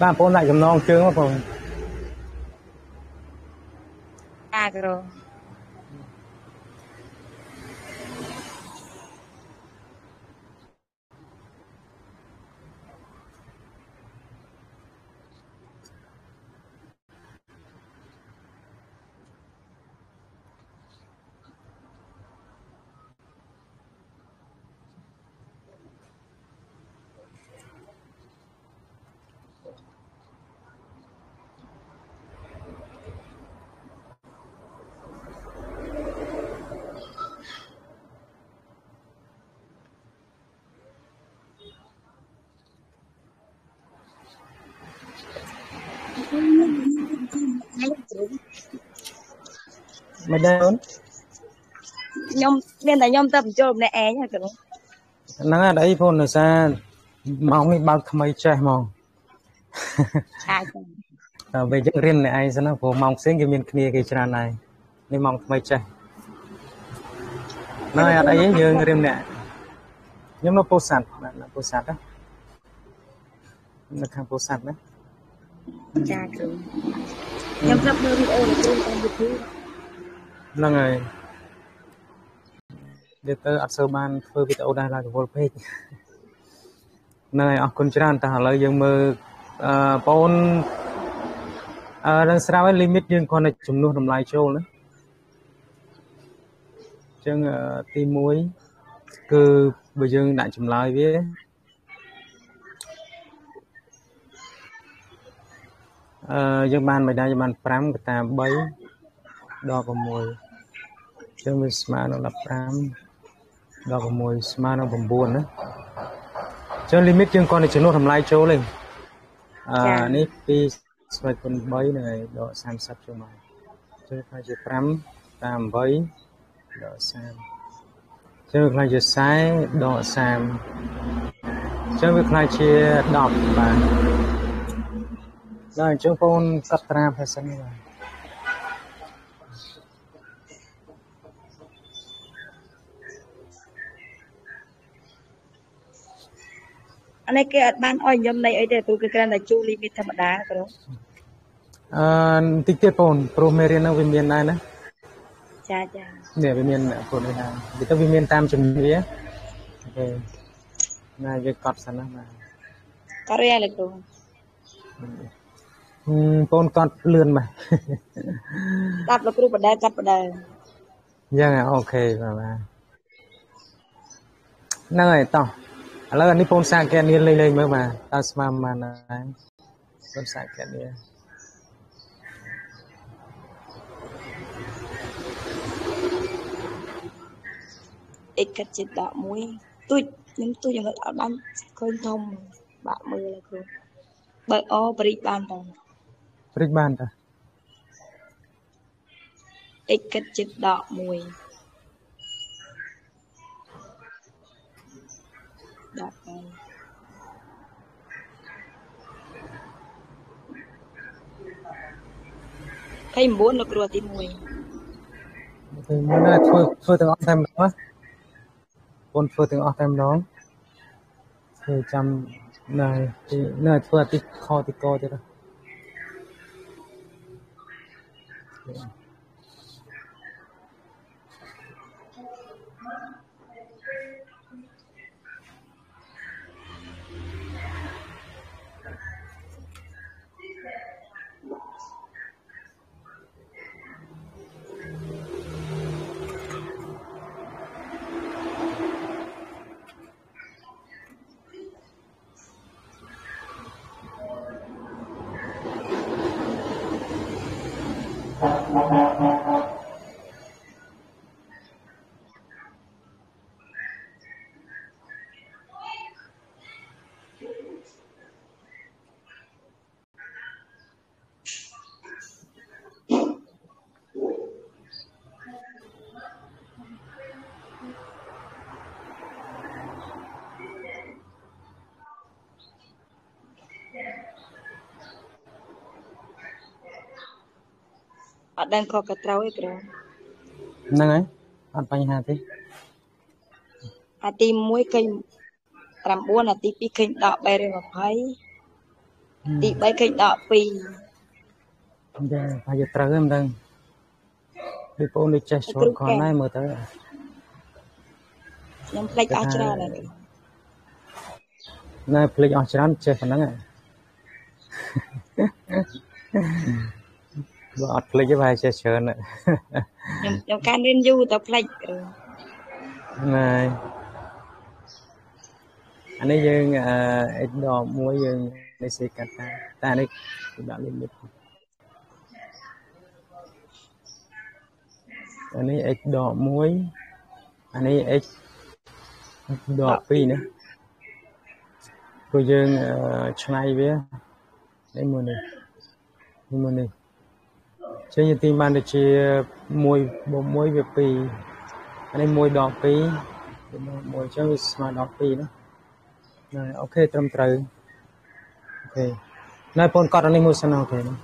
បាទបងដាក់ចំណងជើងមកបងអាគ្រូ មិនដែរអូនខ្ញុំមានតែខ្ញុំទៅបញ្ចូលម្នាក់ឯងហ្នឹងគ្រូហ្នឹងហើយអីបងនៅសារម៉ោងនេះបើកថ្មីចេះហ្មងអាចតែពេលយើងរៀនម្នាក់ឯងសិនណាព្រោះម៉ោងផ្សេងគេមានគ្នាគេច្រើនហើយនេះម៉ោងថ្មីចេះហ្នឹងហើយអត់អីយើងរៀនម្នាក់ខ្ញុំនៅពោធិ៍សាត់នៅពោធិ៍សាត់ណានៅខាងពោធិ៍សាត់ណាចាគ្រូខ្ញុំស្រាប់មើលវីដេអូលោកគ្រូតាម YouTube ហ្នឹងហើយនិយាយទៅអត់សូវបានធ្វើវីដេអូដែរឡើយរវល់ពេកហ្នឹងហើយអរគុណច្រើនតែឥឡូវយើងមើលអឺបងអូនអឺនឹងស្រាប់ហើយ limit យើងគ្រាន់តែចំនួនតម្លៃចូលណាអញ្ចឹងទី1គឺបើយើងដាក់ចម្លើយវាអឺយើងបានមិនដែរយើងបាន5កតា3 ដល់6ចឹងវាស្មើនឹង15ដល់6ស្មើនឹង9ណាចឹង limit យើងគាត់តែចំនួនតម្លៃចូលទេអឺនេះ2ស្មើគុណ3នឹងឲ្យដក30ចូលមកចឹងខ្លាចជា5តាម8ដក30ចឹងវាខ្លាចជា40ដក30ចឹងវាខ្លាចជា10បាទដល់អញ្ចឹងបងកត់ត្រាភាសានេះបាទ អានេះគេអត់បានអោយខ្ញុំនៃអីទេព្រោះគេគ្រាន់តែជួលីមីតធម្មតាគ្រូអឺបន្តិចទៀតបងព្រោះមេរៀនហ្នឹងវាមានដែរណាចាចានេះវាមានពុទ្ធនេះដែរវាទៅវាមានតាមជំនាញវាអូណាយើងកត់សិនណាបាទកត់រៀនលោកគ្រូហឹមបងកត់លឿនបាទកាត់លោកគ្រូបដែកាត់បដែយ៉ាងអូខេបាទបាទហ្នឹងហើយតោះ ឥឡូវនេះពូនសាកែនីលេងលេងមើលបាទតើស្មើប៉ុន្មានដែរពូនសាកែនីអិចកាត់ចិត្តដកមួយទួចខ្ញុំទួចយ៉ាងអត់បានឃើញធំបាក់មើលគ្រូបើអប្រិចបានតើប្រិចបានតើអិចកាត់ចិត្ត ដកមួយដាក់ទៅ29លោកគ្រូទី1ទី1ណាធ្វើធ្វើទាំងអស់តែម្ដងណាបងធ្វើទាំងអស់តែម្ដងធ្វើចាំនៅនៅធ្វើអាទិត្យខទីកទៀតណា អត់ដឹងខុសក៏ត្រូវឯគ្រូហ្នឹងហើយអត់បញ្ហាទេអាទី1ឃើញ9អាទី2ឃើញដក320ទី3ឃើញដក2ចាប្រហែលត្រូវហ្នឹងមិនដឹងពីបងនេះចេះចូលខនដែរមើលទៅខ្ញុំផ្លេចអស់ច្រើនហើយណែផ្លេចអស់ច្រើនចេះប៉ុណ្ណឹងបើ អត់ផ្លេចទេប្រហែលចេះច្រើនខ្ញុំខ្ញុំការរៀនយូរតែផ្លេចណែអានេះយើងអឺ x ដក1យើងនេះសេកាត់តាតែនេះគឺដាក់ limit អានេះ x ដក1អានេះ x ដក2ណាព្រោះយើងឆ្នៃវានេះមួយនេះនេះមួយនេះ ចឹងយើងទីបានទៅជា1បូក1វា2អានេះ1ដក21ចឹងវាស្មើដល់2ណាណាអូខេត្រឹមត្រូវអូខេណែបងកត់អានេះមួយសិនអូខេណា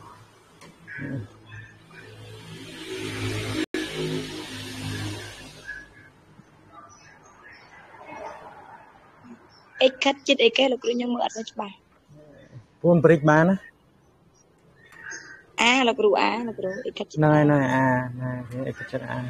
អេខិតចិត្តអីគេលោកគ្រូខ្ញុំមើលអត់សូវច្បាស់ពួនព្រិចបានណា អាលោកគ្រូអាលោកគ្រូអេខិតចិត្តណែណែអាណែអេខិតចិត្តអា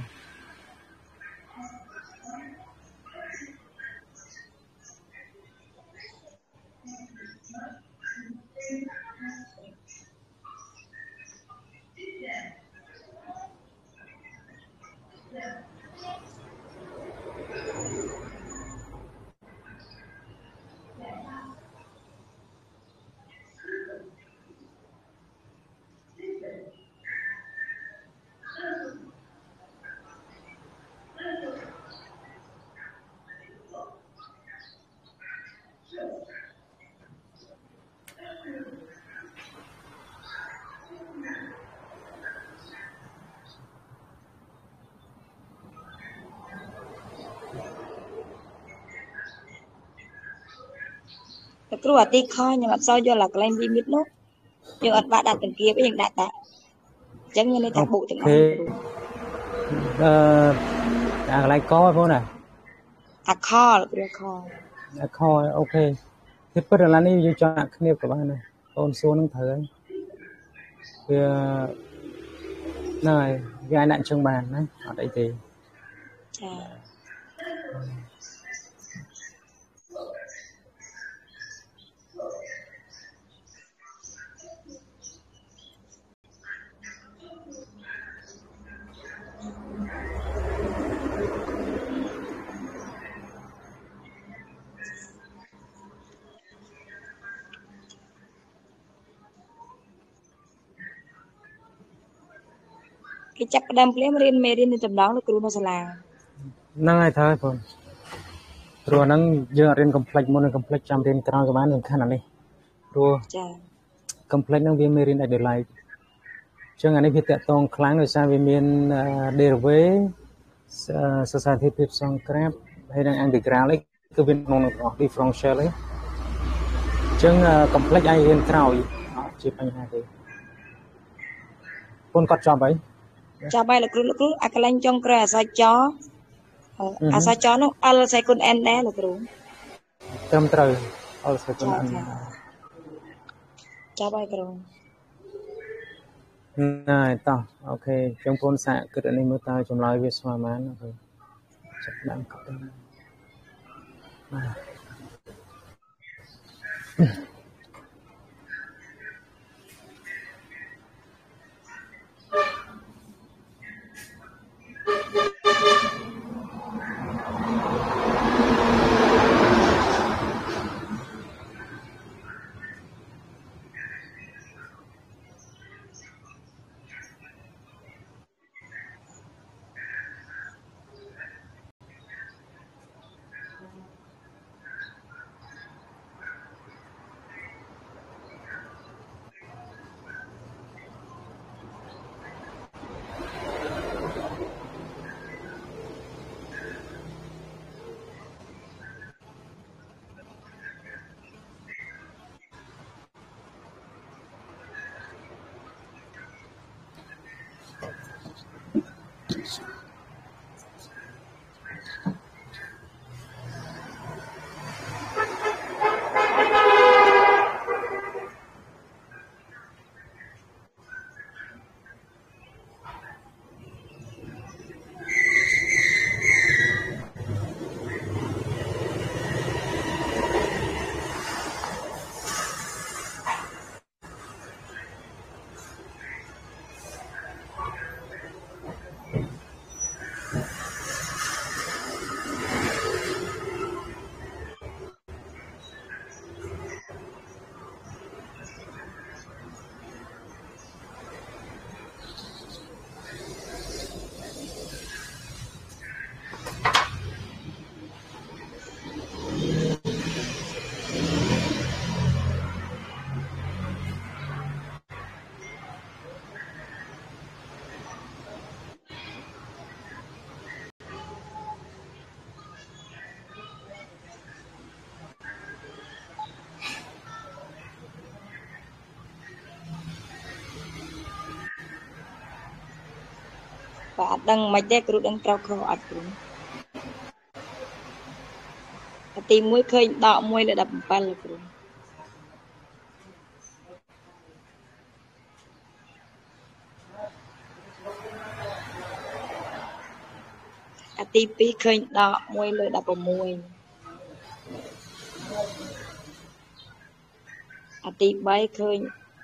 តែគ្រូអាទីខខ្ញុំអត់សូវយល់អាកន្លែងលីមីតនោះយើងអត់បាក់ដាក់ទាំងគៀបយើងដាក់ដាក់អញ្ចឹងមានន័យថាបុកទាំងអស់អឺអាកន្លែងកបងណាអាខលគ្រូខលអាខលអូខេគឺពិតឥឡូវនេះយើងចង់ដាក់គ្នាក៏បានដែរអូនសួរនឹងត្រូវហើយវាណ៎វាអាចដាក់អញ្ចឹងបានណាអត់អីទេចា គេចាប់ផ្ដើមភ្លាមរៀនមេរៀននៅចំណងលោកគ្រូនៅសាលាហ្នឹងហើយត្រូវបងព្រោះហ្នឹងយើងអត់រៀនកុំភ្លេចមុននឹងកុំភ្លេចចាំរៀនក្រោយក៏បានសំខាន់អានេះព្រោះចាកុំភ្លេចហ្នឹងវាមេរៀន Adelaide ចឹងអានេះវាតកតងខ្លាំងដោយសារវាមាន derivative society ភាពសង្ក្រាបហើយនិង integral គឺវាក្នុងនឹងរបស់ differential ឯងចឹងកុំភ្លេចឲ្យរៀនក្រោយអត់ជាបញ្ហាទេពុនគាត់ចប់ហើយ ចាប់ហើយលោកគ្រូលោកគ្រូអាកន្លែងចុងក្រោយអាសាចអាសាចនោះ L សេគុណ N ដែរលោកគ្រូត្រឹមត្រូវ L សេគុណ N ចាប់ហើយគ្រូណែតោះអូខេចឹងបងសាកគិតនេះមើលតើចម្លើយវាស្មើប៉ុន្មានអូខេចាប់ដើមកត់បាទ បាទអត់ដឹងមិនទេគ្រូដឹងត្រូវខុសអត់គ្រូទី1ឃើញដក1លើ17គ្រូអាទី2ឃើញដក1លើ16អាទី3ឃើញ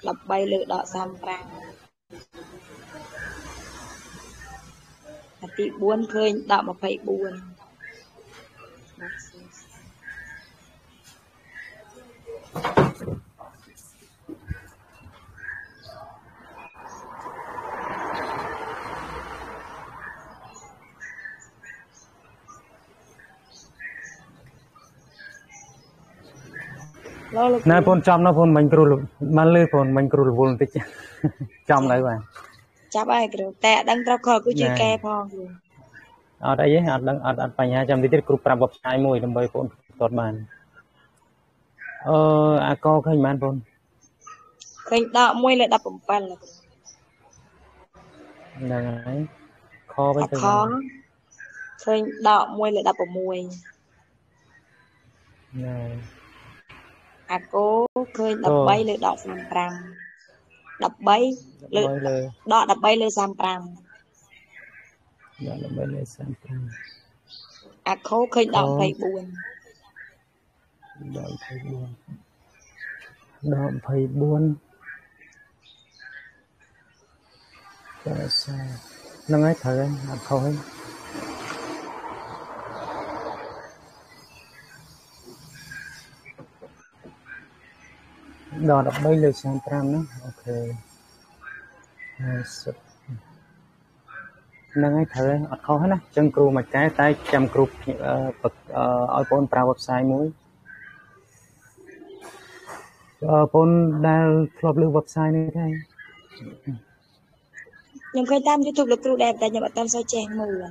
13លើដក35 ទី4ឃើញដក24ណែបងចំណាបងមិញគ្រូបានលឺបងមិញគ្រូរវល់បន្តិចចំនៅបាទ ចាប់ហើយគ្រូតែអត់ដឹងត្រូវខលគឺជួយកែផងគ្រូអត់អីទេអត់ដឹងអត់អត់បញ្ហាចាំតិចទៀតគ្រូប្រាប់បបផ្សាយមួយដើម្បីបងតតបានអឺអាកឃើញបានបងឃើញដក1លើ17ហ្នឹងហើយខវិញទៅខឃើញដក1លើ16ណែអាកូឃើញ13លើដក35 13លើលើដក13លើ35ដក13លើ35អាខូឃើញដក24ដក24ដក24ចាសាហ្នឹងហើយត្រូវហើយអត់ខុសហើ ដល់13លើក35ហ្នឹងអូខេ50ហ្នឹងហើយត្រូវហើយអត់ខុសណាអញ្ចឹងគ្រូមួយកែតែចាំគ្រូឲ្យបងប្រើ website មួយអឺបងដែលធ្លាប់លើ website នេះទេខ្ញុំឃើញតាម YouTube លោកគ្រូដែរតែខ្ញុំអត់តាមសូវចេះមើល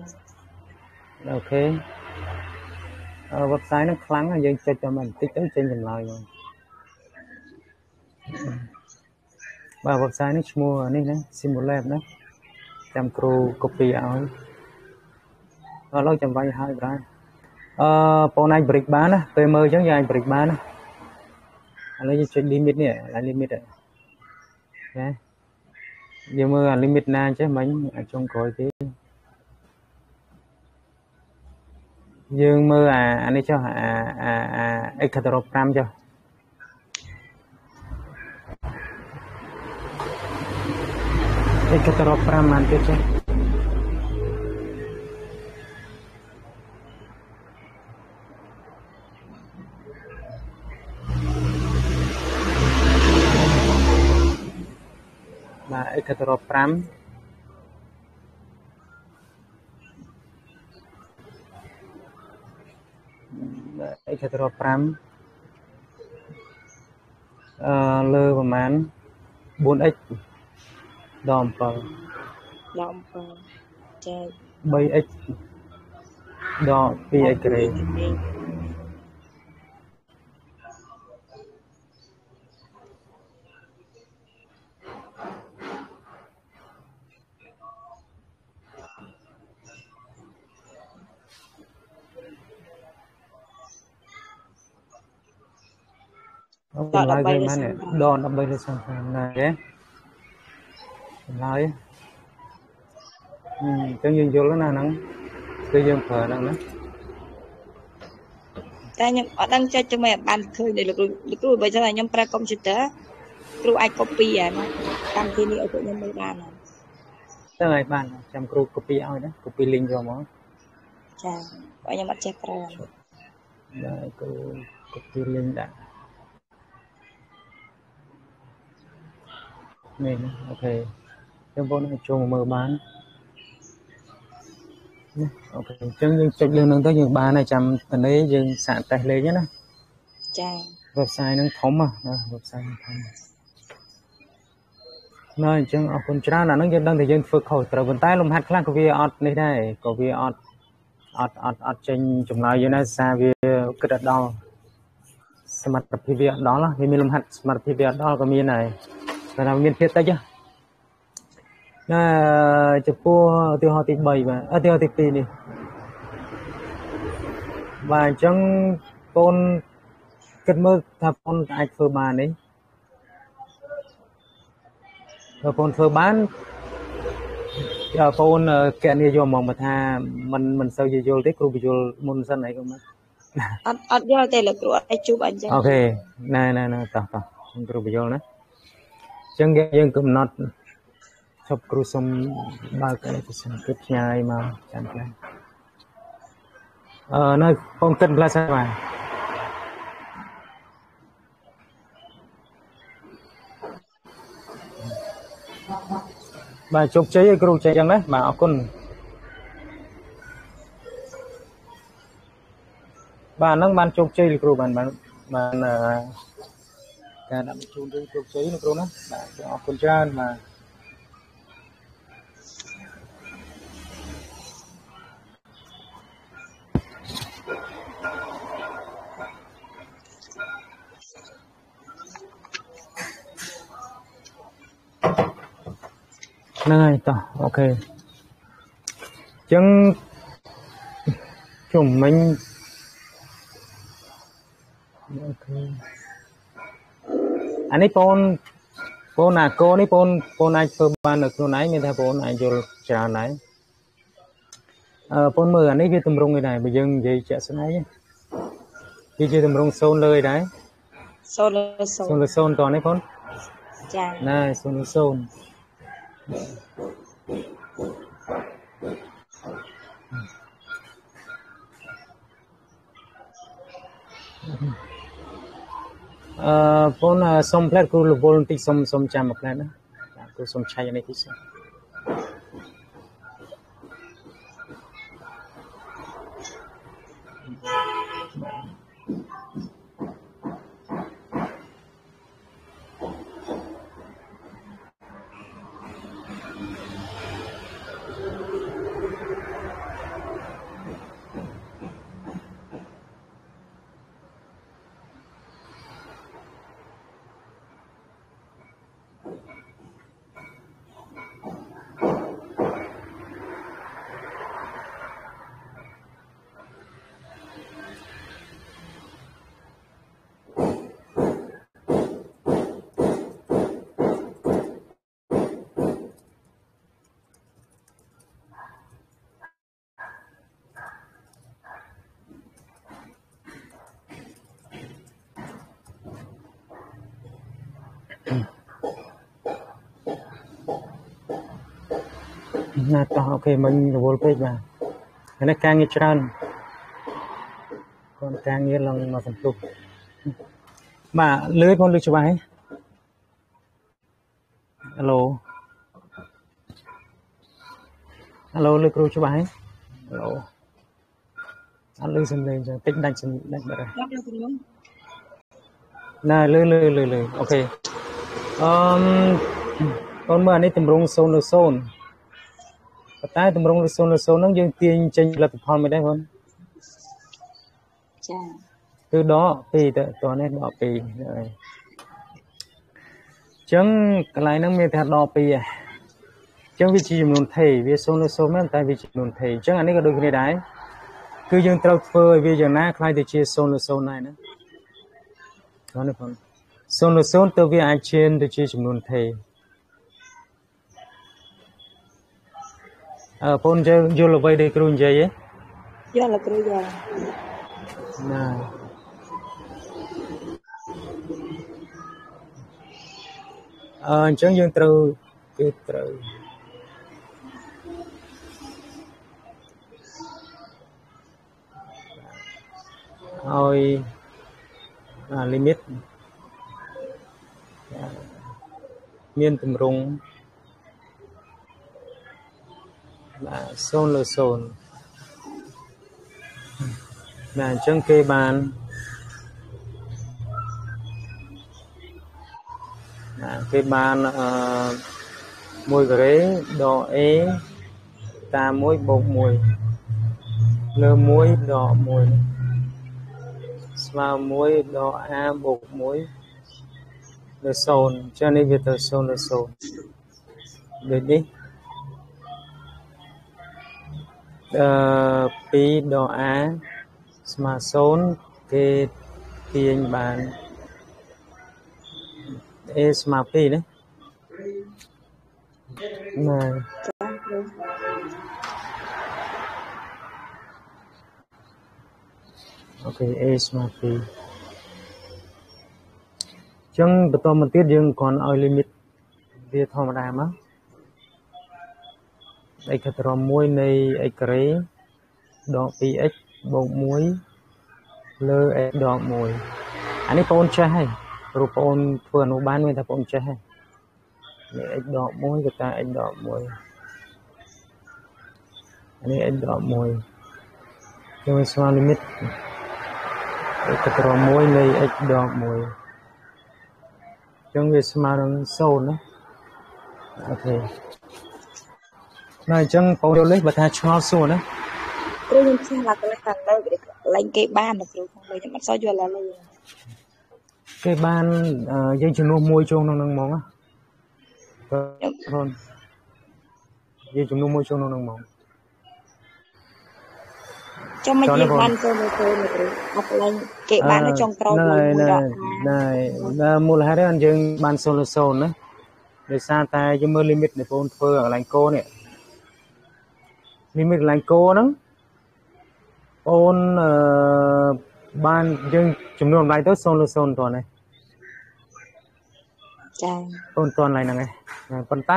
អូខេអឺ website ហ្នឹងខ្លាំងយើងចុចតែបន្តិចទៅចេញចម្លើយមក បាទ website នេះឈ្មោះនេះណា Simulab ណាចាំគ្រូ copy ឲ្យឥឡូវចាំបាញ់ឲ្យបាទអឺបងអាច break បានណាពេលមើលអញ្ចឹងយើងអាច break បានណាឥឡូវយើងចុច limit នេះ limit ណាយើងមើល limit ណាចេះមិញអាចចុងក្រោយទេយើងមើលអាអានេះចុះអាអា x ទៅរក5ចុះ ឯកតរ5បានទៀតចាបាទឯកតរ5ឯកតរ5អឺលើប្រហែល 4x ដល់ 7ដល់7ចែក 3x ដល់ 2x ក្រេដល់13លើម៉ានដល់13លើ35ណាទេ ចម្លើយអញ្ចឹងយើងយល់ណាហ្នឹងគឺយើងប្រើហ្នឹងណាតែខ្ញុំអត់ដឹងចេះជំនួយបានឃើញលោកគ្រូលោកគ្រូបើចឹងខ្ញុំប្រើកុំព្យូទ័រគ្រូអាច copy អាណាកម្មវិធីនេះឲ្យពួកខ្ញុំមើលបានទៅឲ្យបានចាំគ្រូ copy ឲ្យណា copy link យកមកចាបើខ្ញុំអត់ចេះប្រើដែរគ្រូ copy link ដាក់នេះអូខេ ចឹងបងចូលមកមើលបានអូខេអញ្ចឹងយើងចុចលើនឹងទៅយើងបានហើយចាំតនេះយើងសាកតេស្តលេងណាចា website នឹងធំណា website ធំណ៎អញ្ចឹងអរគុណច្រើនអានឹងយើងដឹងថាយើងធ្វើខុសត្រូវប៉ុន្តែលំហាត់ខ្លះក៏វាអត់នេះដែរក៏វាអត់អត់អត់អត់ចេញចម្លើយយើងដែរសារវាគិតអត់ដល់សមត្ថភាពវាអត់ដល់វាមានលំហាត់សមត្ថភាពវាអត់ដល់ក៏មានដែរតែថាមានភាពតិចហ៎ ណាចំពោះឧទាហរណ៍ទី3បាទឧទាហរណ៍ទី2នេះបាទអញ្ចឹងកូនគិតមើលថាកូនអាចធ្វើបានទេបើកូនធ្វើបានកូនកណនីយកមកមកថាมันមិនសូវយល់ទេគ្រូបញ្យល់មុនសិនអីក៏មកអត់អត់យល់ទេលោកគ្រូអត់ជួបអញ្ចឹងអូខេណែណែណែតោះតោះគ្រូបញ្យល់ណាអញ្ចឹងយើងកំណត់ ឈប់គ្រូសុំបើកអេសិនគិតឆ្ងាយមកចាំខ្លះអឺនៅពងគិតផ្លាសាបាទបាទជោគជ័យឲ្យគ្រូចេះចឹងណាបាទអរគុណបាទហ្នឹងបានជោគជ័យលោកគ្រូបានបានបានការដាក់បញ្ជូនរឿងជោគជ័យលោកគ្រូណាបាទអរគុណច្រើនបាទ តោះអូខេអញ្ចឹងជុំមិញអូខេអានេះបងបងអាកូននេះបងបងអាចធ្វើបាននៅខ្លួនឯងមានថាបងអាចយល់ច្រើនដែរអឺបងមើលអានេះវាតម្រង់ឯដែរបើយើងនិយាយជាក់ស្ដែងវាជាតម្រង់0លើឯដែរ0លើ0 0លើ0តនេះបងចាណែ0លើ0 អឺបងសុំផ្លែតគ្រូរវល់បន្តិចសុំសុំចាំមួយផ្លែតណាគ្រូសុំឆៃនេះតិចសិន ណាតោះអូខេមិញរវល់ពេកបាទហើយនេះការងារច្រើនគាត់ការងារឡើងមកសន្ទុះបាទលឿនគាត់លឺច្បាស់ហ៎ហៅឡូហៅឡូលឺគ្រូច្បាស់ហ៎ហៅឡូអត់លឺសំឡេងចឹងតិចដាច់សំដាច់បាត់ហើយណាលឺលឺលឺលឺអូខេ អឺកូនមើលអានេះតម្រង់0លើ0ប៉ុន្តែតម្រងលសូនលសូនហ្នឹងយើងទាញចេញផលិតផលមិនដែរបងចាគឺដកពីទៅតនេះដកពីហើយអញ្ចឹងកន្លែងហ្នឹងមានថាដកពីអញ្ចឹងវាជាចំនួនថេវាសូនលសូនមែនតែវាជាចំនួនថេអញ្ចឹងអានេះក៏ដូចគ្នាដែរគឺយើងត្រូវធ្វើឲ្យវាយ៉ាងណាខ្លាយទៅជាសូនលសូនដែរណាបងនេះបង សូនលសូនទៅវាអាចឈានទៅជាចំនួនថេអើបងយើងយល់អ្វីដែលគ្រូនិយាយទេយល់គ្រូយល់ណាអឺអញ្ចឹងយើងត្រូវគឺត្រូវឲ្យអា limit មានទម្រង់បាទ0លើ0បាទអញ្ចឹងគេបានបាទគេបានអឺ1ការ៉េដក a តាម1បូក1លើ1ដក1ស្មើ1ដក a បូក1 the soul, journey with the soul, the soul. Baby. Uh, Pi Đô Á Mà Sốn Kê Tiên Bản Ê Mà p đấy mà Ok, Ê Mà Pi ចាគ្រូអូខេ a ស្មើ2អញ្ចឹងបន្តមកទៀតយើងគ្រាន់ឲ្យ limit វាធម្មតាមក x កត្រ1នៃ x ការ៉េដក 2x បូក1លើ x ដក1អានេះបងចេះហើយព្រោះបងធ្វើអនុបានមានតែបងចេះហើយនេះ x ដក1គឺថា x ដក1អានេះ x ដក1យើងស្មើ limit x កត្រ1នៃ x ដក1អញ្ចឹងវាស្មើនឹង0ណាអូខេណាអញ្ចឹងបងរលេសបើថាឆ្ងល់សួរណាគ្រូខ្ញុំឆ្លងកន្លែងខាងលើលេងគេបានគ្រូខាងលើខ្ញុំអត់សូវយល់ឡើយគេបានយើងជំនួសមួយជុំក្នុងនឹងហ្មងណាបងយើងជំនួសមួយជុំក្នុងនឹងហ្មង ចាំមិនយើងបានចូលនៅទៅគ្រូអត់ឡើងគេបាននៅចុងក្រោយមួយដកណែមូលហេតុហ្នឹងយើងបាន0 0ណាដោយសារតែយើងមើល limit នៃបងធ្វើកន្លែងកោនេះ limit កន្លែងគោហ្នឹងអូនអឺបានយើងចំនួនតម្លៃទៅ0លើ0តនេះចាអូនតន់ឡើយហ្នឹងឯងប៉ុន្តែ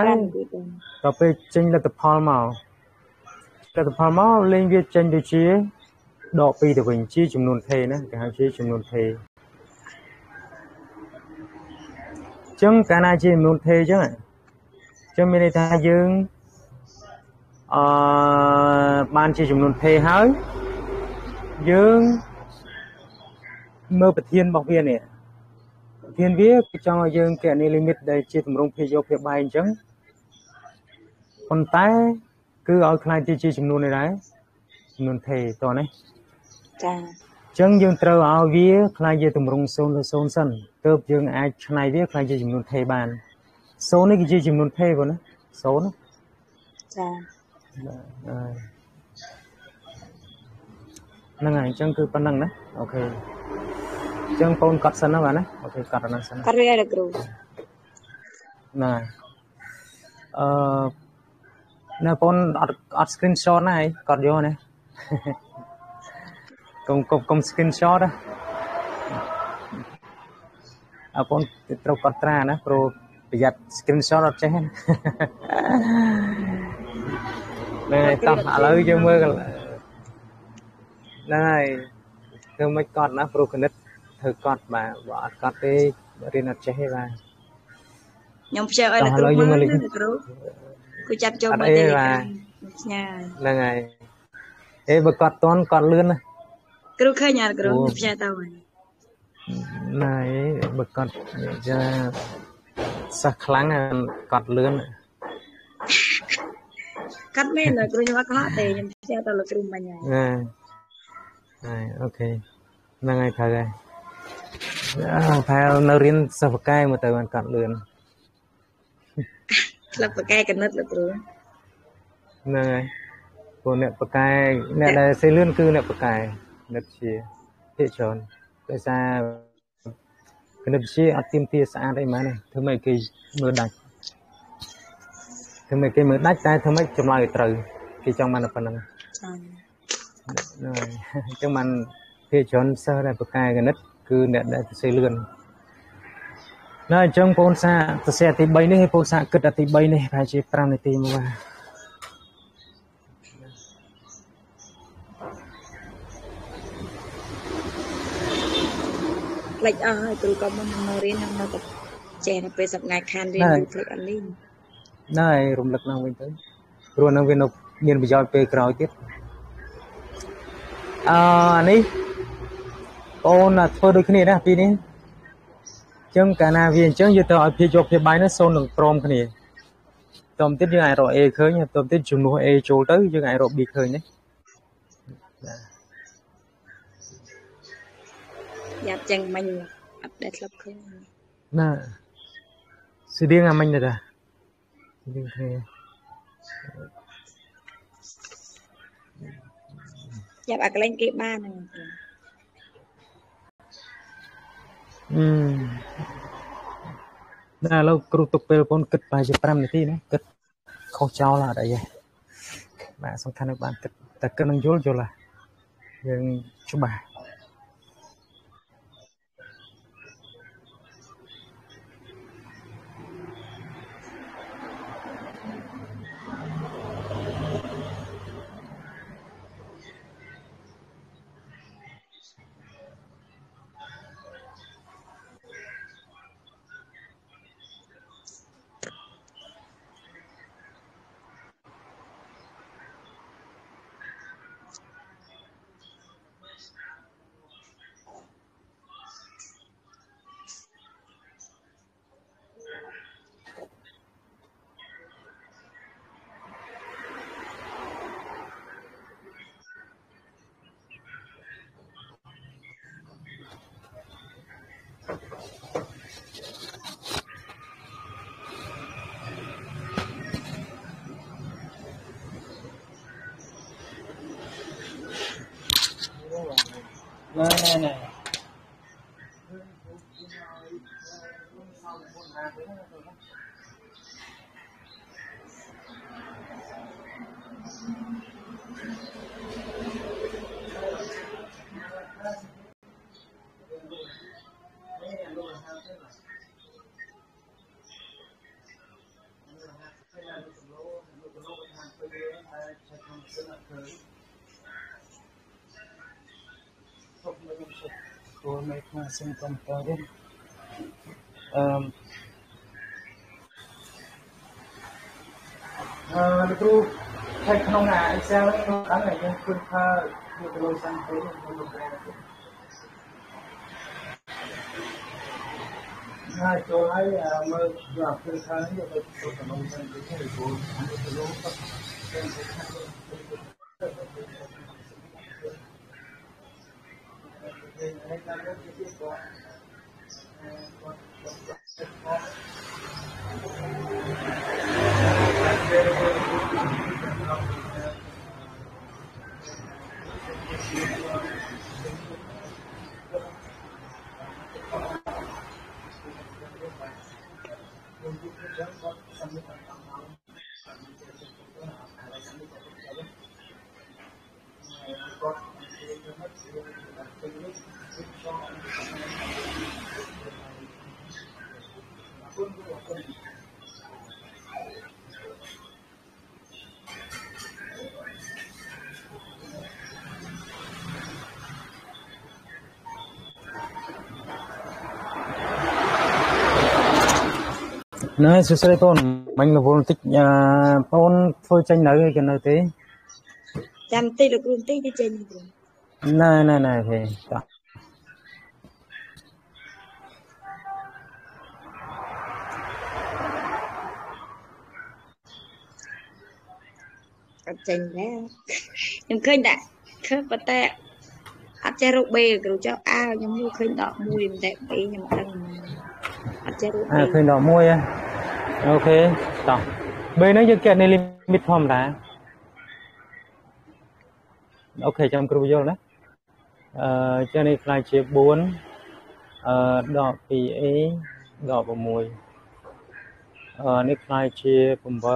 ដល់ពេលចេញលទ្ធផលមក លទ្ធផលមកលេងវាចេញទៅជាដក2ទៅវិញជាចំនួនថេណាគេហៅជាចំនួនថេចឹងកាលណាជាចំនួនថេចឹងចឹងមានន័យថាយើងអឺបានជាចំនួនថេហើយយើងមើលប្រធានរបស់វានេះប្រធានវាគឺចង់ឲ្យយើងកណនី limit ដែលជាទម្រង់ភាគយកភាគបែកអញ្ចឹងប៉ុន្តែ គឺឲ្យខ្លាយទៅជាចំនួននេះដែរចំនួនថេតោះនេះចាអញ្ចឹងយើងត្រូវឲ្យវាខ្លាយជាទម្រង់0លើ0សិនទើបយើងអាចឆ្នៃវាខ្លាយជាចំនួនថេបាន0នេះគឺជាចំនួនថេបងណា0ណាចាហ្នឹងហើយអញ្ចឹងគឺប៉ុណ្្នឹងណាអូខេអញ្ចឹងបងកត់សិនណាបាទណាអូខេកត់អាហ្នឹងសិនកត់វាឲ្យគ្រូណាអឺ នៅបងអត់អត់ screenshot ណាហើយកត់យកណាកុំកុំកុំ screenshot ណាអើបងត្រូវកត់ត្រាណាព្រោះប្រយ័ត្ន screenshot អត់ចេះណាហ្នឹងហើយតោះឥឡូវយើងមើលហ្នឹងហើយធ្វើមិនកត់ណាព្រោះគណិតធ្វើកត់បាទបើអត់កត់ទេរៀនអត់ចេះទេបាទខ្ញុំផ្ញើឲ្យលោកគ្រូមើលលោកគ្រូ គូចាប់ចូលមើលទេឆ្ងាយហ្នឹងហើយអេបើកត់តន់កត់លឿនណាគ្រូឃើញអត់គ្រូផ្ញើទៅហើយណៃបើកត់ចាសោះខ្លាំងកត់លឿនកាត់មែនគ្រូខ្ញុំអត់កុហកទេខ្ញុំផ្សាយទៅលោកគ្រូមិញហើយហើយអូខេហ្នឹងហើយត្រូវហើយអើផែលនៅរៀនសិស្សបកែមកទៅបានកាត់លឿន ក្លឹបបកែកណិតលោកគ្រូហ្នឹងហើយពួកអ្នកបកែអ្នកដែលសេលឿនគឺអ្នកបកែនិតជាភាគច្រើនដោយសារគណិតវិទ្យាអត់ទៀមទាស្អាតអីហ្មងធ្វើម៉េចគេមើលដាច់ធ្វើម៉េចគេមើលដាច់តែធ្វើម៉េចចម្លើយឲ្យត្រូវគេចង់បានតែប៉ុណ្្នឹងចា៎អញ្ចឹងបានភាគច្រើនសិស្សដែលបកកែគណិតគឺអ្នកដែលសរសេរលឿន ណាអញ្ចឹងបងសាសរសេរទី3នេះបងសាគិតទី3នេះប្រហែលជា5នាទីមកបាទផ្លេចអស់ហើយគ្រូក៏មិននៅរៀននៅតែចេះនៅពេលសម្ងាត់ខានរៀនផ្លេចអត់លីងណែរំលឹកឡើងវិញទៅព្រោះនឹងវានៅមានប្រយោជន៍ពេលក្រោយទៀតអឺនេះអូនធ្វើដូចគ្នាណាពីនេះអញ្ចឹងកាលណាវាអញ្ចឹងយើងត្រូវឲ្យភាយកភាបាយនោះសូននឹងព្រមគ្នាតោះទៀតយើងអាចរក A ឃើញតោះទៀតជំនួស A ចូលទៅយើងអាចរក B ឃើញណាយ៉ាប់ចឹងមិញអត់ដែលធ្លាប់ឃើញណាស្តៀងអាមិញទៅតាយើងគ្នាចាប់អាកន្លែងគេបានហ្នឹងគ្រូអឺ ណាឥឡូវគ្រូទុកពេលបងគិតប្រហែលជា5នាទីណាគិតខុសចោលអត់អីទេបាទសំខាន់នឹងបានគិតតែគិតនឹងយល់យល់ហ่ะយើងច្បាស់ ណែណែណែ រនៅក្នុងសង្គមតើវិញអឺអឺលោកគ្រូថែក្នុងអា Excel នេះខ្ញុំដឹងតែយើងឃើញថាវាទៅលើសង្គមក្នុងលោកគ្រូហើយចូលហើយមើលយកអាពេលខាងនេះទៅទៅក្នុងសង្គមនេះគ្រូទៅលោកទៅ នៅសរសេរតន ណែសួស្តីបងមិញរវល់បន្តិចបងធ្វើចេញនៅឯគេនៅទេចាំតិចលោកគ្រូបន្តិចទៅចេញគ្រូណែណែណែហេតោះអត់ចេញដែរខ្ញុំឃើញដាក់ឃើញប៉ុន្តែ អត់ចេះរូបបេគ្រូចុះអាខ្ញុំមើលឃើញដកមួយប៉ុន្តែបេខ្ញុំអត់ដឹងអត់ចេះរូបបេឃើញដកមួយអូខេតោះបេហ្នឹងយើងកែនៃ limit ធម្មតាអូខេចាំគ្រូយល់ណាអឺចេះនេះខ្លាចជា4អឺដក 2a ដក6អឺនេះខ្លាចជា8ដ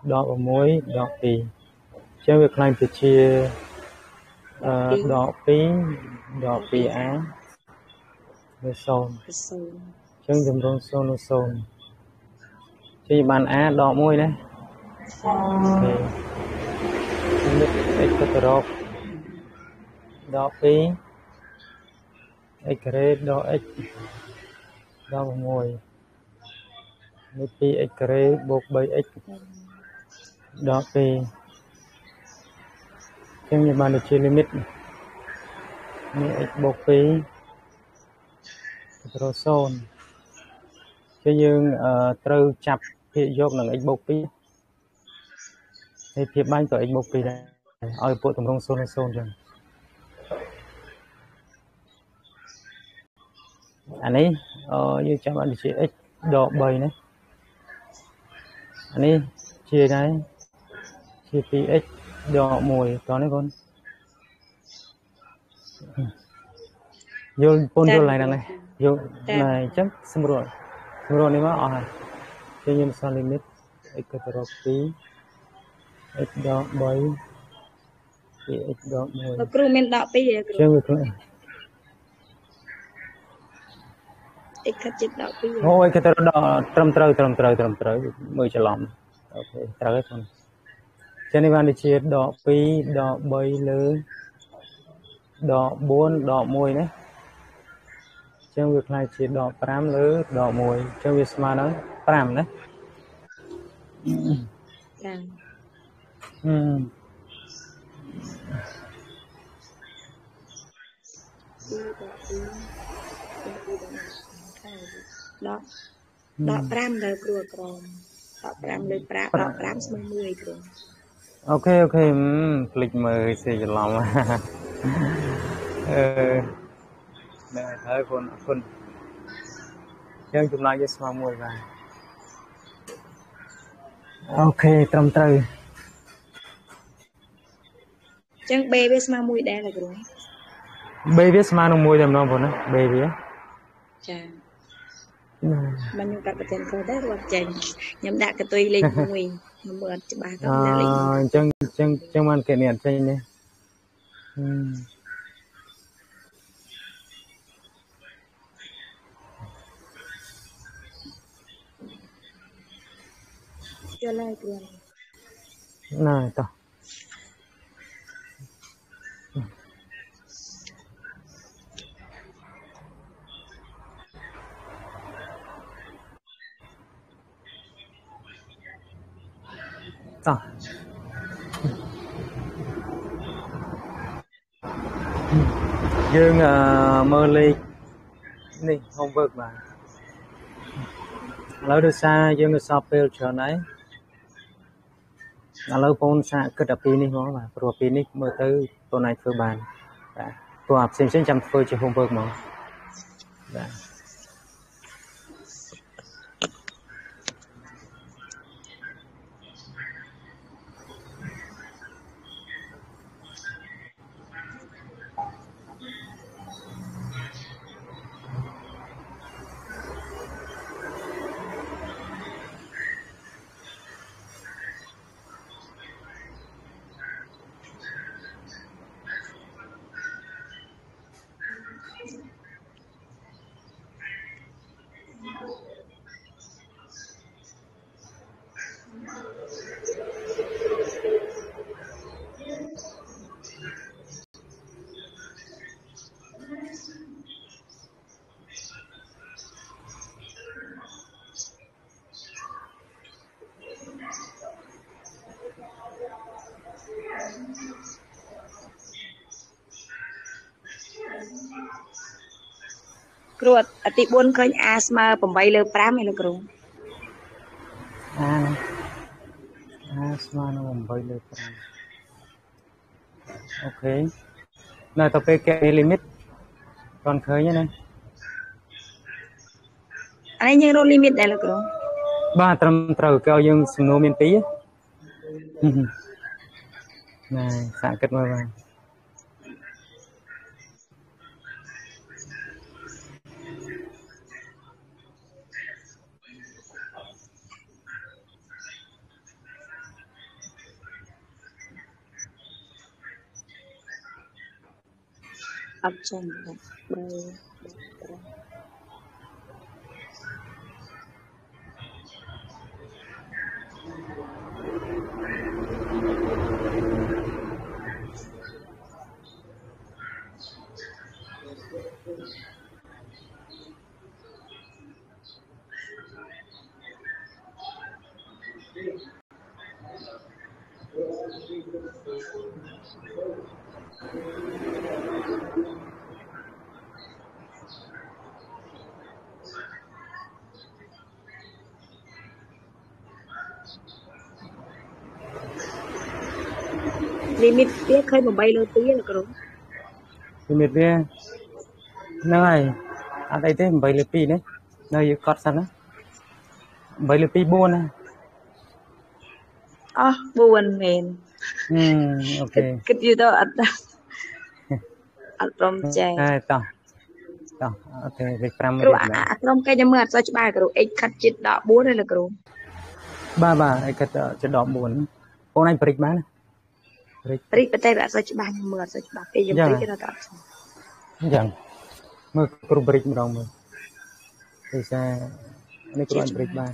ក6ដក2អញ្ចឹងវាខ្លាញ់ទៅជាអឺដក2ដក 2a វា0អញ្ចឹងចម្រុង0នៅ0ចេញបាន a ដក1ណាអូខេនេះ x ទៅរកដក2 x ការ៉េដក x ដក6នេះ 2x ការ៉េបូក 3x ដក2ចឹងវាបានជា limit នេះ x បូក2ទៅរក0 ចឹងយើងត្រូវចាប់ភាគយកនឹង x បូក2ហើយភាពបាញ់ក៏ x បូក2ដែរឲ្យពួកតម្រង0និង0ចឹងអានេះយើងចាំបានជា x ដក3ណាអានេះជាដែរជា 2x ដក1តោះនេះកូនយល់ពូនយល់ឡើងហ្នឹងឯងយល់ណែអញ្ចឹងស្រួល ស្រួលនេះមកអស់ហើយជាខ្ញុំសល់ limit x ទៅរក2 x ដក3ជា x ដក1លោកគ្រូមានដក2ទេគ្រូចឹងវាខ្លួន x ខិតជិតដក2អូយគេទៅដកត្រឹមត្រូវត្រឹមត្រូវត្រឹមត្រូវមើលច្រឡំអូខេត្រូវហើយខ្លួនចឹងនេះបានដូចជាដក2ដក3លើដក4ដក1ណា ចឹងវាខ្លាយជាដក5លើដក1ចឹងវាស្មើនឹង5ណាចា៎ហឹមដកដក5លើគ្រូក្រមដក5លើ5ដក5ស្មើ1គ្រូអូខេអូខេភ្លេចមើលសេច្រឡំអឺ ហ្នឹងហើយគុណអរគុណយើងចម្លើយយកស្មើមួយបាទអូខេត្រឹមត្រូវចឹង B វាស្មើមួយដែរលោកគ្រូ B វាស្មើនឹង1តែម្ដងបងណា B វាចាមិនខ្ញុំកាត់ប្រធានគ្រូដែររត់ចេញខ្ញុំដាក់កតុយលេខ1ខ្ញុំមើលអត់ច្បាស់តើលេខអញ្ចឹងអញ្ចឹងអញ្ចឹងបានគេនេះអត់ចេញទេហឹមយល់ហើយគ្រូណែតោះតោះយើងមើលលេខនេះ homework បាទឥឡូវដោយសារយើងនៅសល់ពេលច្រើនហើយ ឥឡូវបងសាកគិតអាពីនេះមកបាទព្រោះពីនេះមើលទៅបងអាចធ្វើបានបាទព្រោះអាផ្សេងផ្សេងចាំធ្វើជា homework មកបាទគ្រូអតិ4ឃើញ A ស្មើ8លើ5ឯលោកគ្រូ A ណា A ស្មើនឹង8លើ5អូខេនៅទៅពេលគេ limit គាត់ឃើញណាអានេះយើងរក limit ដែរលោកគ្រូបាទត្រឹមត្រូវគេឲ្យយើងសំណួរមាន2ណែសាកគិតមើលបាទ អត់ចាញ់ ដាក់បើលីមីតវាឃើញ8លើ2លោកគ្រូលីមីតវាហ្នឹងហើយអត់អីទេ8លើ2នេះនៅយើងកត់សិនណា8លើ2 4ណាអស់4មែនហឹមអូខេគិតយូរទៅអត់ដឹងអត់ព្រមចែកហើយតោះតោះអូខេលេខ5គ្រូរៀបអាណាអាក្រុមគេខ្ញុំមើលអត់សូវច្បាស់គ្រូ x ខិតជិតដល់4ទេលោកគ្រូបាទបាទឯកតចដក4បងឯងព្រិចបានណា ព្រិចព្រិចប្រទេសវាអត់សូវច្បាស់ខ្ញុំមើលអត់សូវច្បាស់ពេលខ្ញុំយ៉ាងព្រិចគេដល់តែអត់ច្បាស់អញ្ចឹងមើលគ្រូព្រិចម្ដងមើលដូចថានេះគ្រូអាចព្រិចបាន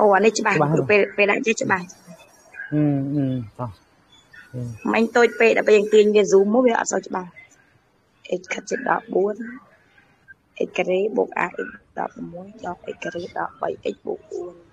អូអានេះច្បាស់ច្បាស់គ្រូពេលពេលដាក់ចេះច្បាស់ហឹមហឹមតោះហឹមមិញតូចពេកដល់ពេលយើងទាញវា zoom មកវាអត់សូវច្បាស់ x ខិតជិតដល់4 x ការ៉េបូក ax ដល់6ដល់ x ការ៉េដល់ 3x បូក4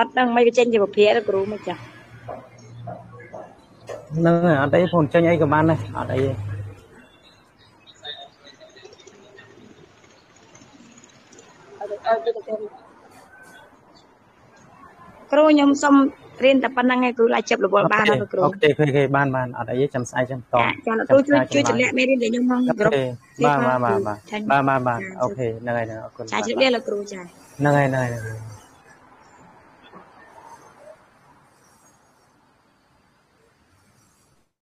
អត់ដឹងមិនវាចេញជាប្រភេទទេគ្រូមិនចាស់ហ្នឹងហើយអត់អីផងចេញអីក៏បានដែរអត់អីទេគ្រូខ្ញុំសុំរៀនតែប៉ុណ្្នឹងឯងគ្រូឡាយចាប់រវល់បានអត់គ្រូអូខេអូខេបានបានអត់អីទេចាំស្អែកចាំតចាចាលោកគ្រូជួយជួយចម្លាក់មេរៀនដែលខ្ញុំមកអូគ្រប់ខេបាទបាទបាទបាទបាទបាទបាទអូខេហ្នឹងហើយហ្នឹងអរគុណចាជម្រាបលាលោកគ្រូចាហ្នឹងហើយហ្នឹងហើយ